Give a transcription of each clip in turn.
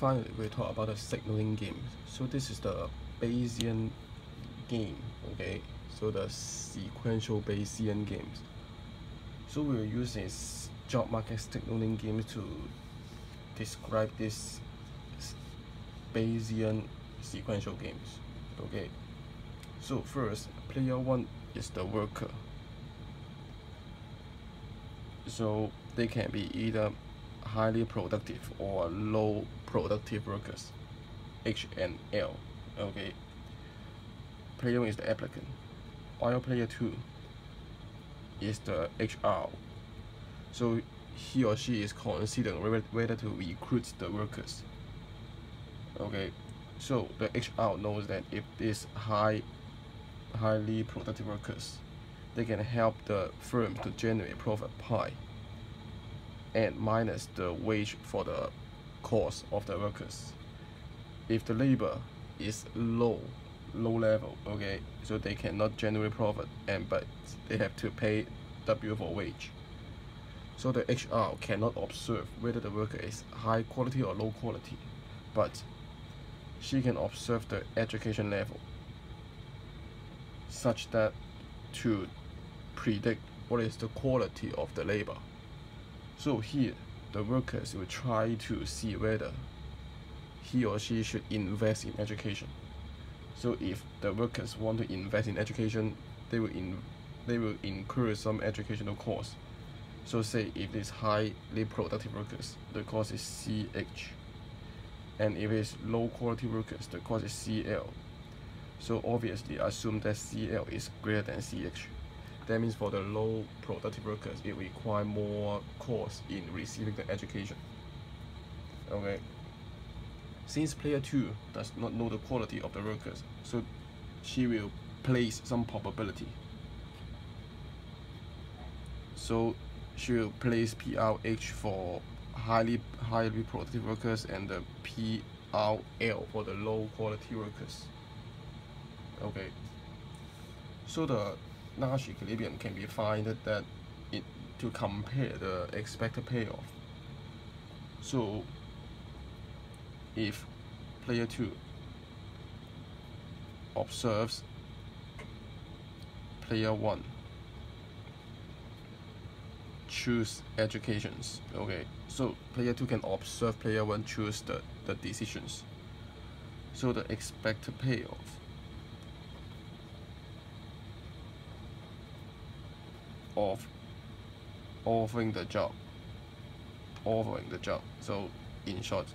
finally we talk about the signaling game. So this is the bayesian game okay? So the sequential bayesian games. So we will use using job market signaling game to describe this bayesian sequential games okay? So first player one is the worker. So they can be either highly productive or low productive workers. H and L okay. Player 1 is the applicant. While player 2 is the HR so he or she is considering whether to recruit the workers. Okay so the HR knows that if these high highly productive workers they can help the firm to generate profit pi and minus the wage for the cost of the workers. If the labor is low, low level, okay, so they cannot generate profit and but they have to pay W for wage. So the HR cannot observe whether the worker is high quality or low quality, but she can observe the education level such that to predict what is the quality of the labor. So here, the workers will try to see whether he or she should invest in education. So if the workers want to invest in education, they will in they will incur some educational cost. So say if it's highly productive workers, the cost is CH. And if it's low quality workers, the cost is CL. So obviously assume that CL is greater than CH. That means for the low productive workers, it require more cost in receiving the education. Okay. Since player 2 does not know the quality of the workers, so she will place some probability. So she will place PRH for highly highly productive workers and the PRL for the low quality workers. Okay. So the Nash equilibrium can be found that it to compare the expected payoff. So if player 2 observes player 1 choose educations okay so player 2 can observe player 1 choose the, the decisions so the expected payoff of offering the job offering the job. So in short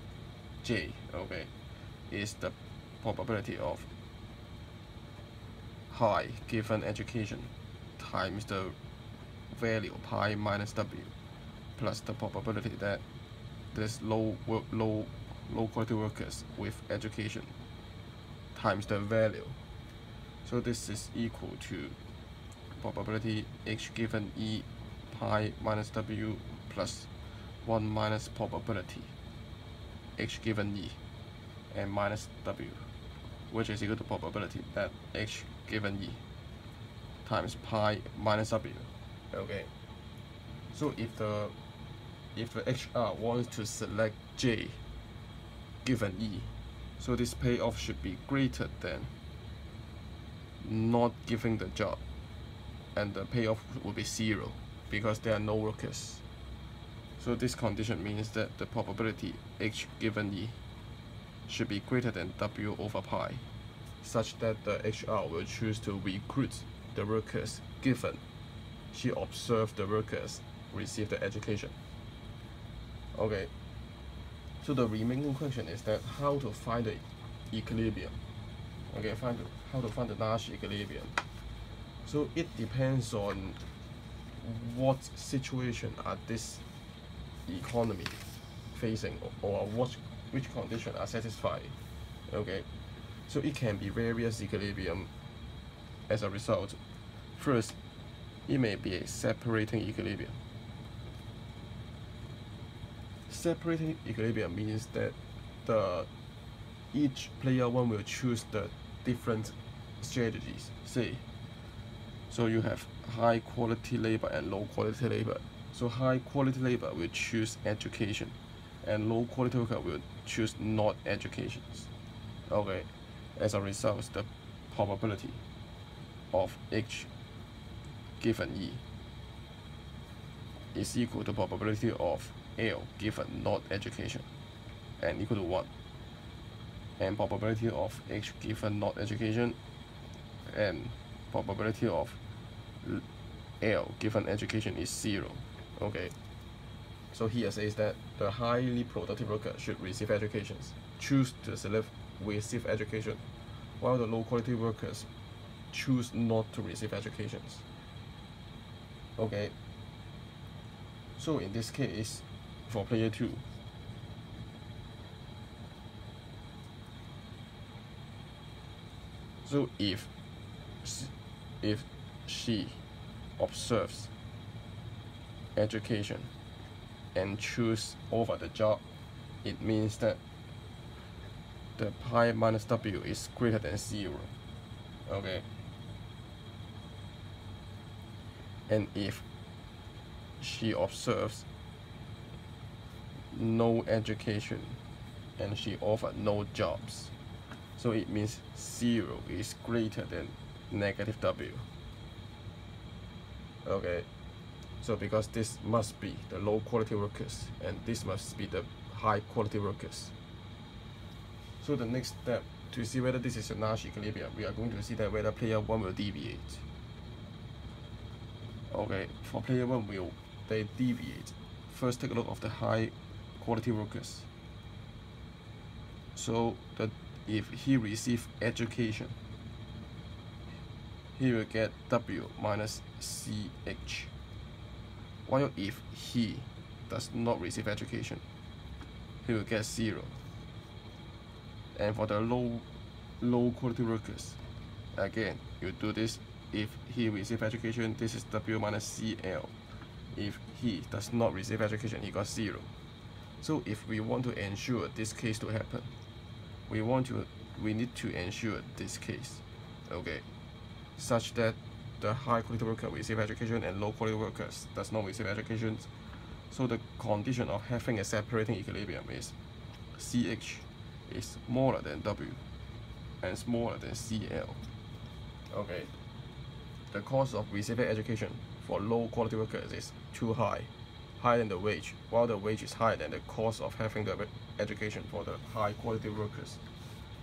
J okay is the probability of high given education times the value pi minus w plus the probability that there's low work low low quality workers with education times the value. So this is equal to probability h given e pi minus w plus 1 minus probability h given e and minus w which is equal to probability that h given e times pi minus w. Okay. So if the if the HR uh, wants to select J given E so this payoff should be greater than not giving the job and the payoff will be zero because there are no workers. So this condition means that the probability h given e should be greater than w over pi such that the HR will choose to recruit the workers given she observed the workers receive the education. Okay, so the remaining question is that how to find the equilibrium. Okay, find how to find the Nash equilibrium. So it depends on what situation are this economy facing or what which condition are satisfied. Okay, so it can be various equilibrium as a result. First, it may be a separating equilibrium. Separating equilibrium means that the each player one will choose the different strategies. Say so you have high quality labor and low quality labor. So high quality labor will choose education and low quality worker will choose not education. Okay, as a result, the probability of H given E is equal to probability of L given not education and equal to 1 and probability of H given not education and probability of L given education is 0 okay. So here says that the highly productive worker should receive educations choose to select receive education while the low quality workers choose not to receive educations. Okay. So in this case for player 2 so if if she observes education and choose over the job it means that the pi minus w is greater than 0 okay. And if she observes no education and she offered no jobs so it means 0 is greater than negative w okay. So because this must be the low quality workers and this must be the high quality workers. So the next step to see whether this is a Nash equilibrium we are going to see that whether player 1 will deviate. Okay for player 1 will they deviate? First take a look of the high quality workers. So that if he receive education he will get W minus CH while if he does not receive education? He will get 0 and for the low low quality workers again you do this if he receive education this is W minus CL if he does not receive education he got 0 so if we want to ensure this case to happen we want to we need to ensure this case. Okay such that the high quality worker receive education and low quality workers does not receive education. So the condition of having a separating equilibrium is ch is smaller than w and smaller than cl okay. The cost of receiving education for low quality workers is too high higher than the wage while the wage is higher than the cost of having the education for the high quality workers.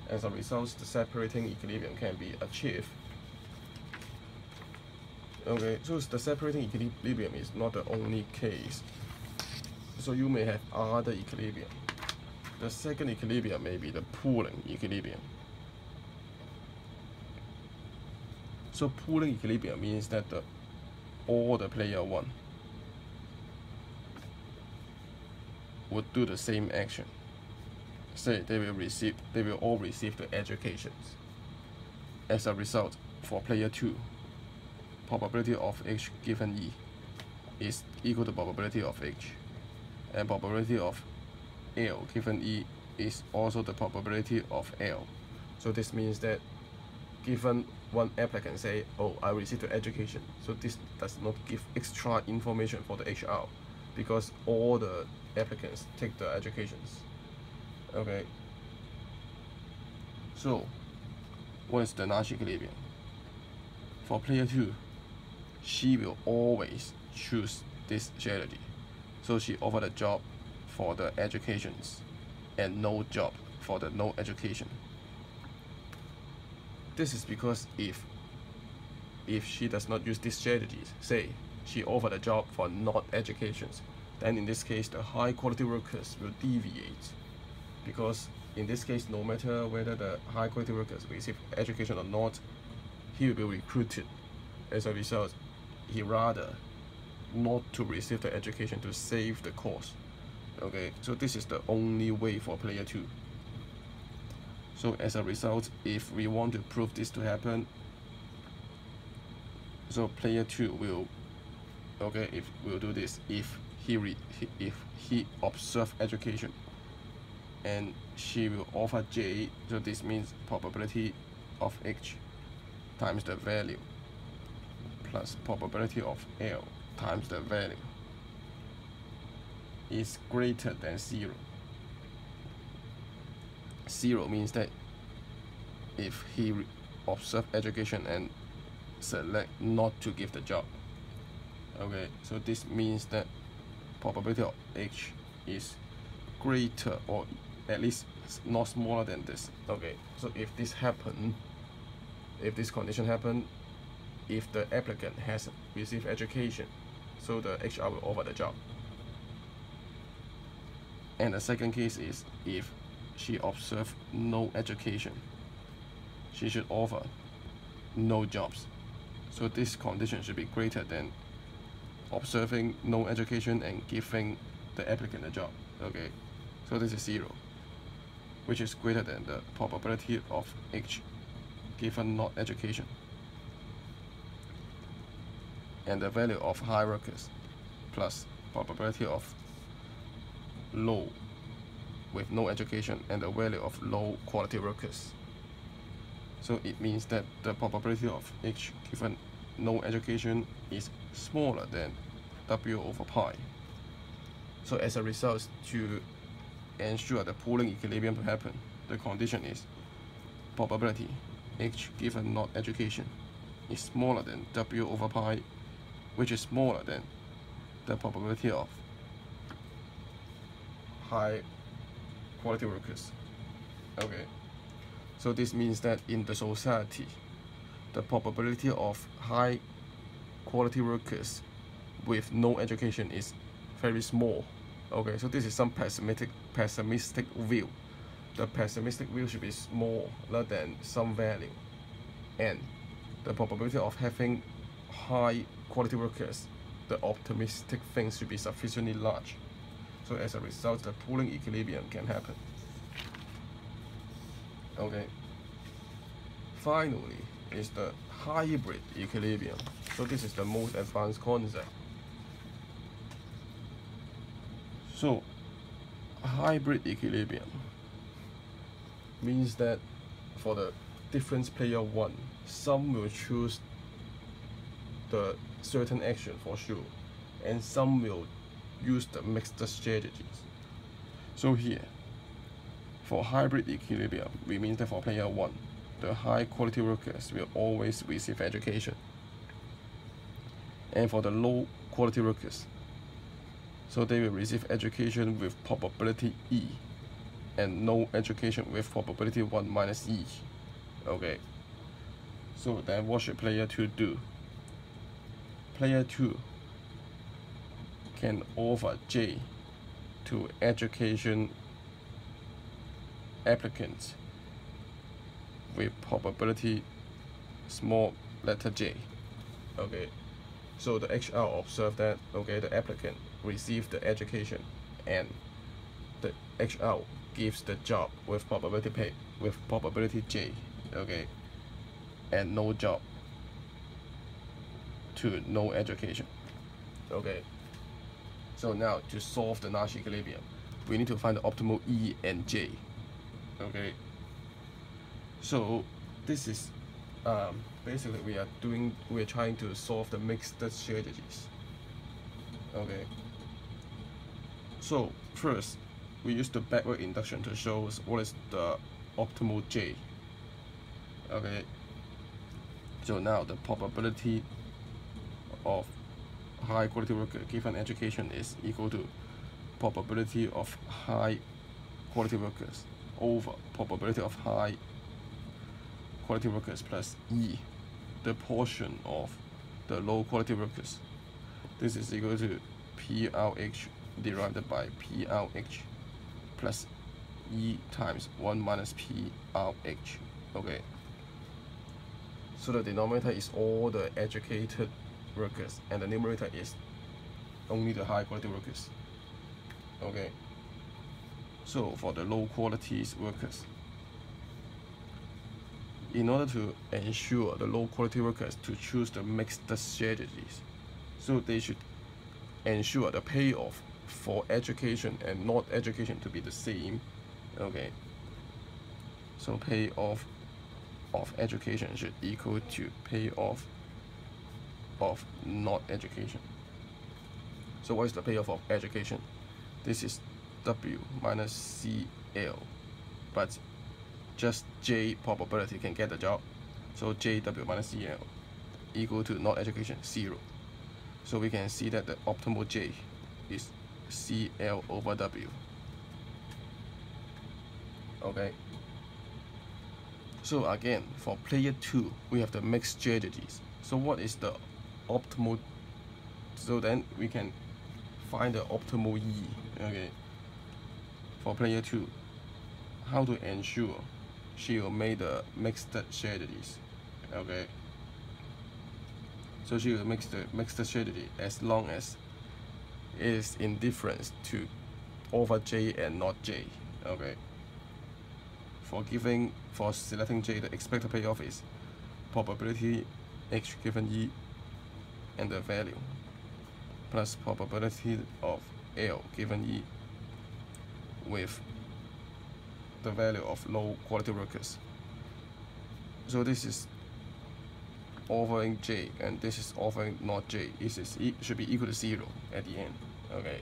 As a result, the separating equilibrium can be achieved. Okay, so the separating equilibrium is not the only case. So you may have other equilibrium. The second equilibrium may be the pooling equilibrium. So pooling equilibrium means that the, all the player one would do the same action say they will receive they will all receive the educations. As a result, for player 2, probability of H given E is equal to probability of H and probability of L given E is also the probability of L. So this means that given one applicant say, oh, I received the education, so this does not give extra information for the HR because all the applicants take the educations. Okay. So, what is the Nash equilibrium? For player 2, she will always choose this strategy. So she offered a job for the educations and no job for the no education. This is because if if she does not use these strategies, say she offered a job for not educations, then in this case the high quality workers will deviate because in this case, no matter whether the high quality workers receive education or not, he will be recruited. As a result, he rather not to receive the education to save the course. Okay, so this is the only way for player two. So as a result, if we want to prove this to happen, so player two will, okay, if we'll do this, if he, re, if he observe education and she will offer j so this means probability of h times the value plus probability of l times the value is greater than 0 zero means that if he observe education and select not to give the job. Okay so this means that probability of H is greater or at least not smaller than this. Okay so if this happen if this condition happen if the applicant has received education so the HR will offer the job. And the second case is if she observed no education she should offer no jobs. So this condition should be greater than observing no education and giving the applicant a job okay? So this is zero which is greater than the probability of H given not education and the value of high workers plus probability of low with no education and the value of low quality workers. So it means that the probability of H given no education is smaller than W over pi. So as a result, to ensure the pooling equilibrium to happen, the condition is probability H given not education is smaller than W over pi, which is smaller than the probability of high quality workers. Okay, so this means that in the society, the probability of high quality workers with no education is very small. Okay, so this is some pessimistic pessimistic view. The pessimistic view should be smaller than some value, and the probability of having high quality workers, the optimistic thing should be sufficiently large. So as a result, the pooling equilibrium can happen. Okay. Finally, is the hybrid equilibrium. So this is the most advanced concept. So hybrid equilibrium means that for the difference player one, some will choose the certain action for sure, and some will use the mixed strategies. So here, for hybrid equilibrium, we mean that for player one, the high quality workers will always receive education. And for the low quality workers, so they will receive education with probability E and no education with probability 1 minus E. Okay. So then what should player 2 do? Player 2 can offer J to education applicants with probability small letter j. Okay, so the HR observed that okay the applicant received the education and the HR gives the job with probability pay with probability j. Okay, and no job to no education. Okay. So now to solve the Nash equilibrium, we need to find the optimal E and J. Okay. So this is um, basically we are doing we are trying to solve the mixed strategies. Okay. So first we use the backward induction to show what is the optimal J. Okay. So now the probability of high quality worker given education is equal to probability of high quality workers over probability of high quality workers plus E, the portion of the low quality workers. This is equal to PLH divided by PLH plus E times 1 minus PLH. Okay. So the denominator is all the educated workers and the numerator is only the high quality workers. Okay. So for the low qualities workers, in order to ensure the low quality workers to choose the mixed strategies. So they should ensure the payoff for education and not education to be the same. Okay. So payoff of education should equal to payoff of not education. So what is the payoff of education? This is W minus CL, but just J probability can get the job. So JW minus CL equal to not education, zero. So we can see that the optimal J is CL over W. Okay. So again, for player 2, we have the mixed strategies. So what is the optimal? So then we can find the optimal E. Okay. For player 2, how to ensure she will make the mixed strategies. Okay. So she will mix the mixed strategy as long as it is indifference to over J and not J. Okay. For giving for selecting J, the expected payoff is probability H given E and the value plus probability of L given E with the value of low quality workers. So this is offering j and this is offering not j. It is e should be equal to zero at the end okay?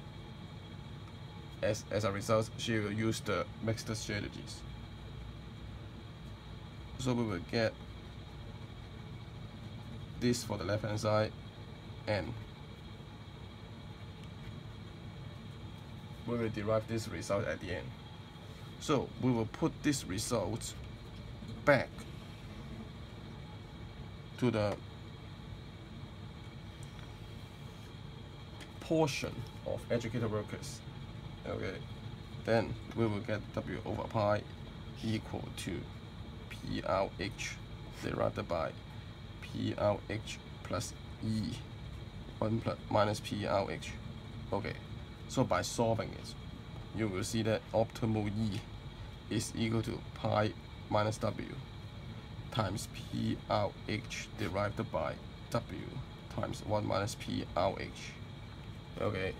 As as a result she will use the mixed strategies. So we will get this for the left hand side and we will derive this result at the end. So we will put this result back to the portion of educated workers. Okay, then we will get W over pi equal to PLH divided by PLH plus E 1 plus minus PLH. Okay, so by solving it, you will see that optimal E is equal to pi minus W times PLH derived by W times 1 minus PLH. Okay,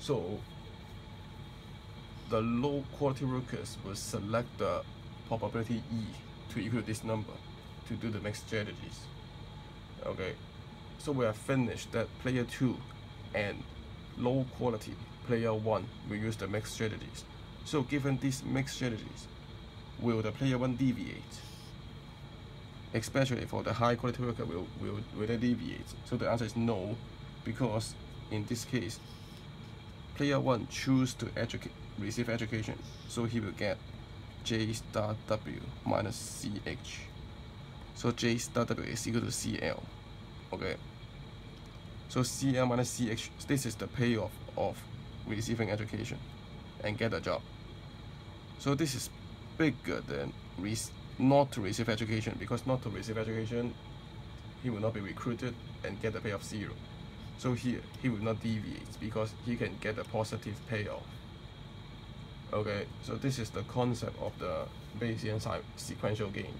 so the low quality workers will select the probability E to equal this number to do the mixed strategies. Okay, so we have finished that player 2 and low quality player 1 will use the mixed strategies. So given these mixed strategies, will the player 1 deviate? especially for the high quality worker will, will, will they deviate? So the answer is no, because in this case, player one choose to educate, receive education, so he will get J star W minus CH. So J star W is equal to CL. Okay. So CL minus CH, this is the payoff of receiving education and get a job. So this is bigger than not to receive education because not to receive education he will not be recruited and get the payoff zero so here he will not deviate because he can get a positive payoff okay so this is the concept of the Bayesian sequential gain